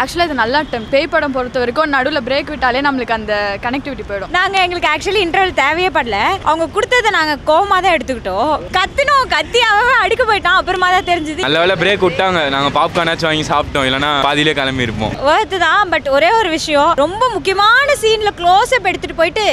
ஆக்சுவலாக இது நல்லா டைம் பேய் படம் பொறுத்த வரைக்கும் நடுவில் பிரேக் விட்டாலே நம்மளுக்கு அந்த கனெக்டிவிட்டி போயிடும். நாங்கள் எங்களுக்கு ஆக்சுவலி இன்டர்வல் தேவையே படல. அவங்க கொடுத்ததை நாங்கள் கோவமாக தான் எடுத்துக்கிட்டோம். கத்துனோம் கத்தி அவன் அடிக்க போயிட்டான். அப்புறமா தான் தெரிஞ்சது. நல்ல வேலை பிரேக் விட்டாங்க. நாங்கள் பாப்கார்னாச்சும் வாங்கி சாப்பிட்டோம். இல்லைன்னா பாதியிலே கிளம்பி இருப்போம் ஒர்த்து தான் பட் ஒரே ஒரு விஷயம் ரொம்ப முக்கியமான சீன்ல க்ளோஸ் அப் எடுத்துட்டு போயிட்டு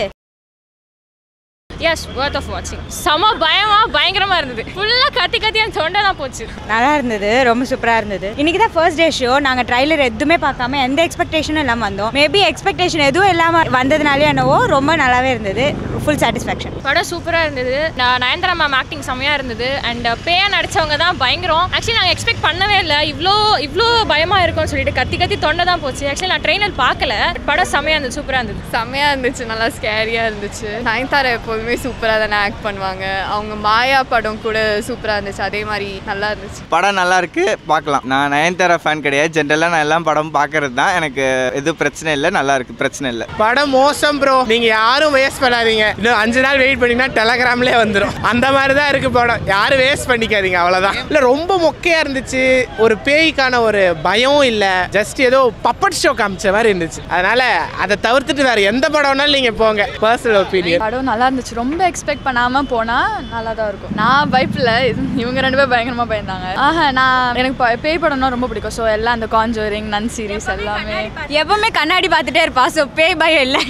எஸ் worth ஆஃப் வாட்சிங் செம பயமாக பயங்கரமாக இருந்தது. ஃபுல்லாக கத்தி கத்தி என் தொண்டெல்லாம் போச்சு. நல்லா இருந்தது ரொம்ப சூப்பராக இருந்தது. இன்னைக்கு தான் ஃபர்ஸ்ட் டே ஷோ நாங்கள் ட்ரைலர் எதுவுமே பார்க்காம எந்த எக்ஸ்பெக்டேஷனும் இல்லாமல் வந்தோம். மேபி எக்ஸ்பெக்டேஷன் எதுவும் இல்லாமல் வந்ததுனாலே என்னவோ ரொம்ப நல்லாவே இருந்தது. ஃபுல் சாட்டிஸ்ஃபேக்ஷன் படம் சூப்பரா இருந்தது. நான் நயன்தாரா மேம் ஆக்டிங் செமையா இருந்தது. அண்ட் பேயா நடிச்சவங்க தான் பயங்கரம். ஆக்சுவலி நாங்கள் எக்ஸ்பெக்ட் பண்ணவே இல்லை. இவ்வளோ இவ்வளோ பயமா இருக்கும்னு சொல்லிட்டு கத்தி கத்தி தொண்டை தான் போச்சு. ஆக்சுவலி நான் ட்ரெயினர் பார்க்கல. படம் செமையா இருந்தது சூப்பரா இருந்தது. செம்மையாக இருந்துச்சு. நல்லா ஸ்கேரியாக இருந்துச்சு. நயன்தாரா எப்போதுமே சூப்பராக தானே ஆக்ட் பண்ணுவாங்க. அவங்க மாயா படம் கூட சூப்பராக இருந்துச்சு. அதே மாதிரி நல்லா இருந்துச்சு. படம் நல்லா இருக்கு. பார்க்கலாம். நான் நயன்தாரா ஃபேன் கிடையாது. ஜென்ரலாக நான் எல்லாம் படம் பார்க்கறது தான். எனக்கு எதுவும் பிரச்சனை இல்லை. நல்லா இருக்கு. பிரச்சனை இல்லை. படம் மோசம் ப்ரோ நீங்க யாரும் வேஸ்ட் பண்ணாதீங்க. இன்னும் அஞ்சு நாள் வெயிட் பண்ணீங்கன்னா டெலகிராம்லேயே வந்துடும் அந்த மாதிரி தான் இருக்கு படம். யாரும் வேஸ்ட் பண்ணிக்காதீங்க அவ்வளோதான் இல்லை ரொம்ப மொக்கையா இருந்துச்சு. ஒரு பேய்க்கான ஒரு பயம் இல்லை. ஜஸ்ட் ஏதோ பப்பட் ஷோ காமிச்ச மாதிரி இருந்துச்சு. அதனால அதை தவிர்த்துட்டு வேற எந்த படம் வேணாலும் நீங்க போங்க. பர்சனல் ஒப்பீனியன் படம் நல்லா இருந்துச்சு. ரொம்ப எக்ஸ்பெக்ட் பண்ணாமல் போனால் நல்லா தான் இருக்கும். நான் பயப்பில். இவங்க ரெண்டு பேரும் பயங்கரமாக பயந்தாங்க. ஆஹா நான் எனக்கு ப- பேய் படம்னா ரொம்ப பிடிக்கும். ஸோ எல்லாம் அந்த காஞ்சோரிங் நன் சீரிஸ் எல்லாமே. எப்பவுமே கண்ணாடி பார்த்துட்டே இருப்பா. ஸோ பேய் பயம் இல்லை.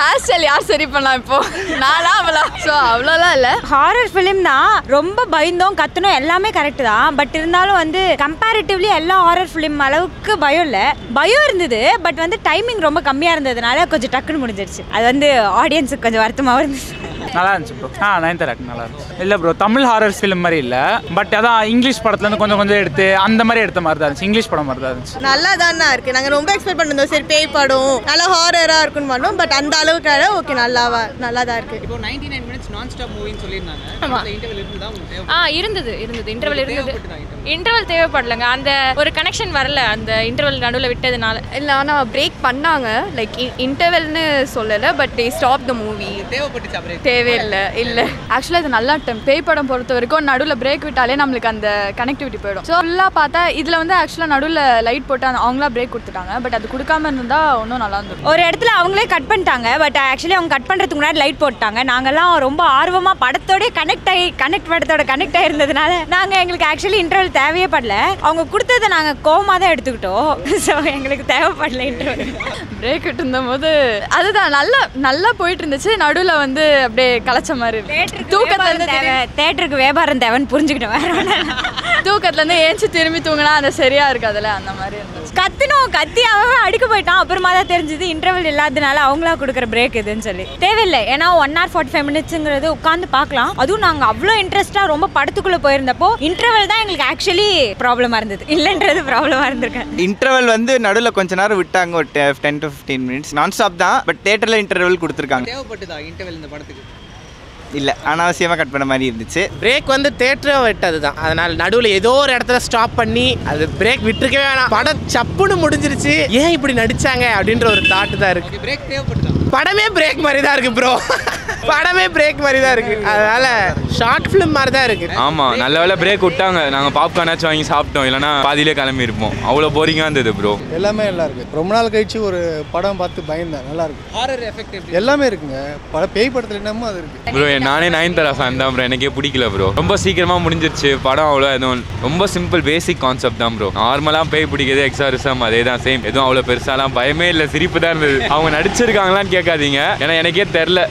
ஹேர் ஸ்டைல் யார் சரி பண்ணலாம் இப்போ? நானா அவளா. ஸோ அவ்வளோலாம் இல்லை. ஹாரர் ஃபிலிம் தான் ரொம்ப பயந்தோம் கத்துனோம் எல்லாமே கரெக்ட் தான். பட் இருந்தாலும் வந்து கம்பேரிட்டிவ்லி எல்லா ஹாரர் ஃபிலிம் அளவுக்கு பயம் இல்லை. பயம் இருந்தது பட் வந்து டைமிங் ரொம்ப கம்மியாக இருந்ததுனால கொஞ்சம் டக்குன்னு முடிஞ்சிருச்சு. அது வந்து ஆடியன்ஸுக்கு கொஞ்சம் வருத்தமாகவும் இருந்துச்சு நல்லா இருந்துச்சு ப்ரோ ஆ நயன்தாரா நல்லா இருந்துச்சு இல்லை ப்ரோ தமிழ் ஹாரர் ஃபிலிம் மாதிரி இல்லை. பட் அதான் இங்கிலீஷ் படத்துலேருந்து கொஞ்சம் கொஞ்சம் எடுத்து அந்த மாதிரி எடுத்த மாதிரி தான் இருந்துச்சு. இங்கிலீஷ் படம் மாதிரி தான் இருந்துச்சு. நல்லா தானே இருக்கு. நாங்கள் ரொம்ப எக்ஸ்பெக்ட் பண்ணிருந்தோம். சரி பேய் படம் நல்லா ஹாரராக இருக்குன்னு பண்ணோம் பட் அந்த அளவுக்கு ஓகே நல்லாவா நல்லா தான் இருக்கு. இப்போ ninety nine minutes non stop மூவின்னு சொல்லியிருந்தாங்க இன்டர்வல் இருந்ததா உங்களுக்கு தேவை? ஆ இருந்தது இருந்தது. இன்டர்வல் இருந்தது. இன்டர்வல் தேவைப்படலங்க. அந்த ஒரு கனெக்ஷன் வரல அந்த இன்டர்வல் நடுவில் விட்டதுனால. இல்லை ஆனால் பிரேக் பண்ணாங்க. லைக் இன்டர்வெல்னு சொல்லலை but they stop the movie தேவையில்லை இல்லை. ஆக்சுவலாக இது நல்லா டைம் பேய் படம் பொறுத்த வரைக்கும் நடுவில் பிரேக் விட்டாலே நம்மளுக்கு அந்த கனெக்டிவிட்டி போயிடும். ஸோ ஃபுல்லாக பார்த்தா இதில் வந்து ஆக்சுவலாக நடுவில் லைட் போட்டு அவங்களா பிரேக் கொடுத்துட்டாங்க. பட் அது கொடுக்காம இருந்தா இன்னும் நல்லா இருந்திருக்கும் ஒரு இடத்துல அவங்களே கட் பண்ணிட்டாங்க. பட் ஆக்சுவலி அவங்க கட் பண்ணுறதுக்கு முன்னாடி லைட் போட்டாங்க. நாங்கெல்லாம் ரொம்ப ஆர்வமாக படத்தோடய கனெக்ட் ஆகி கனெக்ட் படத்தோட கனெக்ட் ஆயிருந்ததுனால நாங்கள் எங்களுக்கு ஆக்சுவலி இன்டர்வல் தேவையே படல. அவங்க கொடுத்ததை நாங்கள் கோவமாக தான் எடுத்துக்கிட்டோம். ஸோ எங்களுக்கு தேவைப்படல இன்டர்வல் பிரேக் விட்டு இருந்தபோது அதுதான் நல்லா நல்லா போயிட்டு இருந்துச்சு நடுவில் வந்து அப்படியே கலைச்ச மாதிரி. தூக்கத்துல இருந்து தேவை. தேட்டருக்கு வியாபாரம் தேவைன்னு புரிஞ்சுக்கிட்டேன் வேற ஒண்ணும் இல்ல. தூக்கத்துல இருந்து ஏஞ்சி திரும்பி தூங்கினா அந்த சரியா இருக்காதுல்ல அந்த மாதிரி இருந்துச்சு. கத்துனோம் கத்தி அவன் அடிக்க போயிட்டான். அப்புறமா தான் தெரிஞ்சது இன்டர்வல் இல்லாதனால அவங்களா கொடுக்குற பிரேக் இதுன்னு சொல்லி. தேவையில்லை. ஏன்னா ஒன் ஹவர் ஃபார்ட்டி ஃபைவ் மினிட்ஸுங்கிறது உட்காந்து பார்க்கலாம். அதுவும் நாங்கள் அவ்வளோ இன்ட்ரெஸ்ட்டாக ரொம்ப படத்துக்குள்ளே போயிருந்தப்போ இன்டர்வல் தான் எங்களுக்கு ஆக்சுவலி ப்ராப்ளமாக இருந்தது. இல்லைன்றது ப்ராப்ளமாக இருந்திருக்கேன். இன்டர்வல் வந்து நடுவில் கொஞ்ச நேரம் விட்டாங்க ஒரு ten to fifteen minutes non stop தான் பட் தேட்டரில் இன்டர்வல் கொடுத்துருக்காங்க. தேவைப்பட்டுதா இன்டர்வல் இந்த படத்துக்கு? இல்லை அனாவசியமாக கட் பண்ண மாதிரி இருந்துச்சு. பிரேக் வந்து தேட்டரை விட்டது தான். அதனால நடுவில் ஏதோ ஒரு இடத்துல ஸ்டாப் பண்ணி அது பிரேக் விட்டுருக்கவே வேணாம். படம் சப்புன்னு முடிஞ்சிருச்சு. ஏன் இப்படி நடிச்சாங்க அப்படின்ற ஒரு தாட்டு தான் இருக்கு. பிரேக் தேவைப்பட்டுதா? படமே பிரேக் மாதிரி தான் இருக்கு ப்ரோ படமே பிரேக் மாதிரி தான் இருக்கு. அதனால ஷார்ட் ஃபிலிம் மாதிரி தான் இருக்கு. ஆமாம் நல்ல வேலை பிரேக் விட்டாங்க. நாங்கள் பாப்கார்னாச்சும் வாங்கி சாப்பிட்டோம். இல்லைன்னா பாதியிலே கிளம்பி இருப்போம் அவ்வளோ போரிங்காக இருந்தது ப்ரோ எல்லாமே நல்லா இருக்கு. ரொம்ப நாள் கழிச்சு ஒரு படம் பார்த்து பயந்தேன். நல்லா இருக்கு. ஹாரர் எஃபெக்ட் எப்படி? எல்லாமே இருக்குங்க. பட பேய் படத்துல என்னமோ அது இருக்கு. ப்ரோ நானே நயன்தாரா ஃபேன் தான் ப்ரோ எனக்கே பிடிக்கல ப்ரோ ரொம்ப சீக்கிரமாக முடிஞ்சிருச்சு. படம் அவ்வளோ எதுவும் ரொம்ப சிம்பிள் பேசிக் கான்செப்ட் தான் ப்ரோ நார்மலாக பேய் பிடிக்கிறது எக்ஸாரிசம் அதே தான் சேம் எதுவும் அவ்வளோ பெருசாலாம் பயமே இல்லை. சிரிப்பு தான் இருந்தது. அவங்க நடிச்சிருக்காங்களான்னு கேட்காதீங்க. ஏன்னா எனக்கே தெரில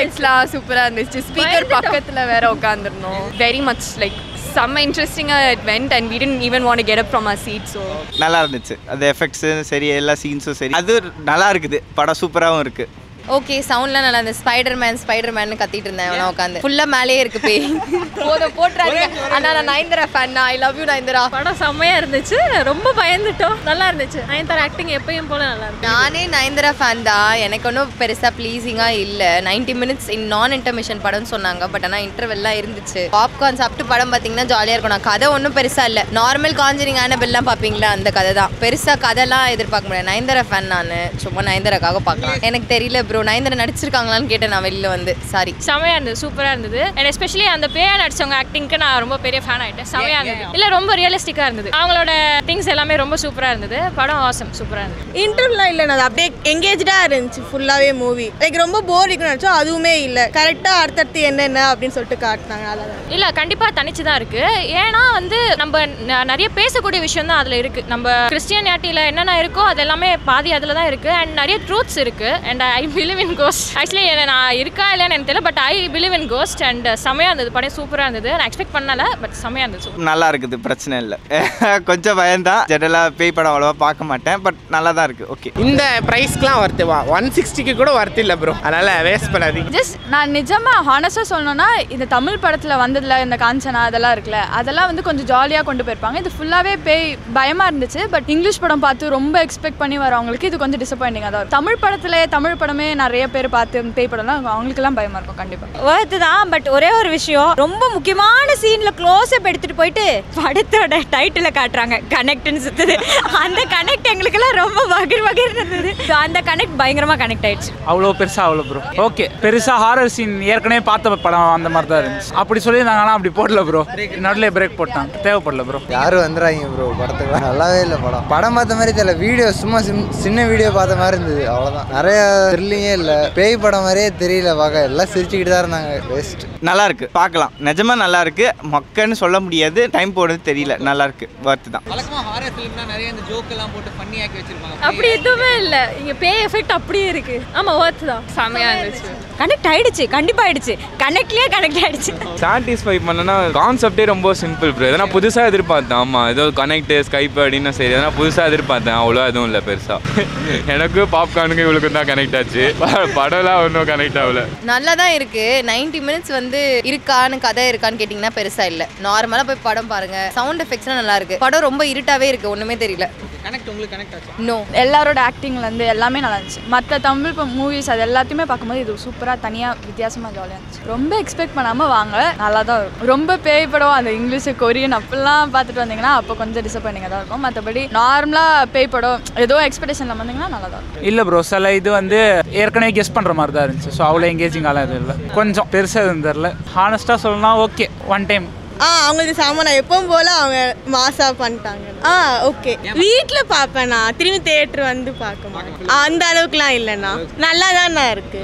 எஃபெக்ட்ஸ்லாம் சூப்பராக இருந்துச்சு. ஸ்பீக்கர் பக்கத்தில் வேற உட்காந்துருந்தோம் வெரி மச் லைக் செம்ம இன்ட்ரெஸ்டிங்காக it went and didn't even want to get up from our seat so. நல்லா இருந்துச்சு. அந்த எஃபெக்ட்ஸும் சரி எல்லா சீன்ஸும் சரி. அது நல்லா இருக்குது. படம் சூப்பராகவும் இருக்குது ஓகே சவுண்ட்லாம் நல்லா இருந்தது. ஸ்பைடர் மேன் ஸ்பைடர் மேன் கத்திட்டு இருந்தேன் உட்காந்து ஃபுல்லா மேலேயே இருக்கு பேய் போதும் போட்டுறாங்க அண்ணா நான் Nayanthara fan I love you Nayanthara? படம் செம்மையா இருந்துச்சு. ரொம்ப பயந்துட்டோம். நல்லா இருந்துச்சு. நயன்தாரா ஆக்டிங் எப்பயும் போல நல்லா இருக்கு. நானே நயன்தரா ஃபேன் தான் எனக்கு ஒன்றும் பெருசாக ப்ளீஸிங்காக இல்லை. 90 மினிட்ஸ் இன் நான் இன்டர்மிஷன் படம்னு சொன்னாங்க. பட் ஆனால் இன்டர்வெல்லாம் இருந்துச்சு. பாப்கார்ன் சாப்பிட்டு படம் பார்த்தீங்கன்னா ஜாலியாக இருக்கும். நான் கதை ஒன்றும் பெருசாக இல்லை. நார்மல் காஞ்சரிங் ஆனபெல்லாம் பார்ப்பீங்களா அந்த கதை தான். பெருசாக கதைலாம் எதிர்பார்க்க முடியாது. நயன்தரா ஃபேன் நான். சும்மா நயன்தராக்காக பார்க்கலாம் எனக்கு தெரியல ப்ரோ ப்ரோ நயன்தாரா நடிச்சிருக்காங்களான்னு கேட்டேன் நான் வெளில வந்து. சாரி செமையா இருந்தது சூப்பரா இருந்தது. அண்ட் எஸ்பெஷலி அந்த பேயா நடிச்சவங்க ஆக்டிங்க்கு நான் ரொம்ப பெரிய ஃபேன் ஆயிட்டேன். செமையா இருந்தது. இல்ல ரொம்ப ரியலிஸ்டிக்கா இருந்தது. அவங்களோட திங்ஸ் எல்லாமே ரொம்ப சூப்பரா இருந்தது. படம் ஆசம் சூப்பரா இருந்தது. இன்டர்வியூலாம் இல்லை நான் அப்படியே எங்கேஜாக இருந்துச்சு ஃபுல்லாகவே மூவி லைக் ரொம்ப போர் இருக்குன்னு நினச்சோம் அதுவுமே இல்லை. கரெக்டாக அடுத்தடுத்து என்னென்ன அப்படின்னு சொல்லிட்டு காட்டினாங்க நல்லா தான் இல்ல கண்டிப்பா தனிச்சு தான் இருக்கு. ஏன்னா வந்து நம்ம நிறைய பேசக்கூடிய விஷயம் தான் அதுல இருக்கு. நம்ம கிறிஸ்டியானிட்டியில என்னென்ன இருக்கோ அது எல்லாமே பாதி அதுல தான் இருக்கு. அண்ட் நிறைய ட்ரூத்ஸ் இருக்கு. And I believe in ghost actually நான் இருக்கா இல்லையான்னு எனக்கு தெரியல but I believe in ghost and செமையா இருந்தது. படம் சூப்பரா இருந்தது. நான் எக்ஸ்பெக்ட் பண்ணல பட் செமையா இருந்தது நல்லா இருக்குது பிரச்சனை இல்லை. கொஞ்சம் பயம்தான் ஜெனரலாக பேய் படம் அவ்வளோவா பார்க்க மாட்டேன் பட் நல்லா தான் இருக்குது ஓகே இந்த ப்ரைஸ்க்குலாம் ஒர்த்து வா. ஒன் சிக்ஸ்டிக்கு கூட ஒர்த்து இல்லை ப்ரோ அதனால் வேஸ்ட் பண்ணாதீங்க. ஜஸ்ட் நான் நிஜமா ஹானஸ்டாக சொல்லணும்னா இந்த தமிழ் படத்தில் வந்ததுல இந்த காஞ்சனா அதெல்லாம் இருக்குல்ல அதெல்லாம் வந்து கொஞ்சம் ஜாலியாக கொண்டு போயிருப்பாங்க. இது ஃபுல்லாகவே பேய் பயமாக இருந்துச்சு பட் இங்கிலீஷ் படம் பார்த்து ரொம்ப எக்ஸ்பெக்ட் பண்ணி வரவங்களுக்கு இது கொஞ்சம் டிசப்பாயிண்டிங்காக தான் தமிழ் படத்தில் தமிழ் படமே நிறைய பேர் பார்த்து பேய் படம்லாம் அவங்களுக்குலாம் பயமாக இருக்கும் கண்டிப்பாக ஒர்த்து தான் பட் ஒரே ஒரு விஷயம் ரொம்ப முக்கியமான சீன்ல க்ளோஸ் அப் எடுத்துட்டு போயிட்டு படத்தோட டைட்டில காட்டுறாங்க கனெக்ட்னு சுத்துது. அந்த கனெக்ட் எங்களுக்கெல்லாம் ரொம்ப பகிர் பகிர் இருந்தது. அந்த கனெக்ட் பயங்கரமா கனெக்ட் ஆயிடுச்சு. அவ்வளோ பெருசா அவ்வளோ ப்ரோ ஓகே பெருசா ஹாரர் சீன் ஏற்கனவே பார்த்த படம் அந்த மாதிரி தான் இருந்துச்சு. அப்படி சொல்லியிருந்தாங்க ஆனால் அப்படி போடல ப்ரோ நடுவில் பிரேக் போட்டாங்க. தேவைப்படல ப்ரோ யாரும் வந்துடாதீங்க ப்ரோ படத்துக்கு நல்லாவே இல்லை படம். படம் பார்த்த மாதிரி தெரியல. வீடியோ சும்மா சிம் சின்ன வீடியோ பார்த்த மாதிரி இருந்தது. அவ்வளோதான் நிறைய த்ரில்லிங்கே இல்லை. பேய் படம் மாதிரியே தெரியல பார்க்க எல்லாம் சிரிச்சுக்கிட்டு தான் இருந்தாங்க. வேஸ்ட் நல்லா இருக்கு. பார்க்கலாம். நிஜமா நல்லா இருக்கு. மொக்கன்னு சொல்ல முடியாது. டைம் போடுறது தெரியல. நல்லா இருக்கு. ஒர்த்து தான். வழக்கமாக ஹாரர் ஃபிலிம்னா நிறைய இந்த ஜோக் எல்லாம் போட்டு பண்ணி ஆக்கி வச்சிருப்பாங்க. அப்படி எதுவுமே இல்ல. இங்க பே எஃபெக்ட் அப்படியே இருக்கு. ஆமா ஒர்த் தான். செமையா இருந்துச்சு. கனெக்ட் ஆயிடுச்சு. கண்டிப்பா ஆயிடுச்சு. கனெக்ட்லயே கனெக்ட் ஆயிடுச்சு. சாட்டிஸ்ஃபை பண்ணனா கான்செப்டே ரொம்ப சிம்பிள் ப்ரோ எதனா புதுசாக எதிர்பார்த்தேன். ஆமாம் ஏதோ கனெக்ட் ஸ்கைப் அப்படின்னு சரி எதனா புதுசாக எதிர்பார்த்தேன். அவ்வளோ எதுவும் இல்லை பெருசாக எனக்கு பாப்கார்னுக்கு இவளுக்கு தான் கனெக்ட் ஆச்சு. படம்லாம் ஒன்றும் கனெக்ட் ஆகல. நல்லா தான் இருக்கு. 90 மினிட்ஸ் வந்து இருக்கான்னு கதை இருக்கான்னு கேட்டிங்கன்னா பெருசா இல்லை. நார்மலாக போய் படம் பாருங்க. சவுண்ட் எஃபெக்ட்ஸ்லாம் நல்லா இருக்கு. படம் ரொம்ப இருட்டாவே இருக்கு. ஒண்ணுமே தெரியல. கனெக்ட் உங்களுக்கு கனெக்ட் ஆச்சு. நோ எல்லாரோட ஆக்டிங்லேருந்து எல்லாமே நல்லா இருந்துச்சு. மற்ற தமிழ் மூவிஸ் அது எல்லாத்தையுமே பார்க்கும்போது இது சூப்பராக தனியாக வித்தியாசமாக ஜாலியாக இருந்துச்சு. ரொம்ப எக்ஸ்பெக்ட் பண்ணாமல் வாங்க நல்லா தான் இருக்கும். ரொம்ப பேய் படம் அந்த இங்கிலீஷ் கொரியன் அப்படிலாம் பார்த்துட்டு வந்தீங்கன்னா அப்போ கொஞ்சம் டிசப்பாயிண்டிங்காக தான் இருக்கும். மற்றபடி நார்மலாக பேய் படம் ஏதோ எக்ஸ்பெக்டேஷனில் வந்தீங்கன்னா நல்லா தான் இருக்கும். இல்லை ப்ரோ சில இது வந்து ஏற்கனவே கெஸ் பண்ணுற மாதிரி தான் இருந்துச்சு ஸோ அவ்வளோ எங்கேஜிங்காலாம் எதுவும் இல்லை. கொஞ்சம் பெருசாக எதுவும் தெரில ஹானஸ்ட்டாக சொல்லலாம் ஓகே ஒன் டைம் ஆ அவங்களுக்கு சாமான் நான் எப்பவும் போல அவங்க மாசா பண்ணிட்டாங்க. ஆ ஓகே வீட்டில் பார்ப்பேன் நான். திரும்பி தேட்டர் வந்து பார்க்க மாட்டேன். அந்த அளவுக்குலாம் இல்லைண்ணா. நல்லா தான் இருக்கு.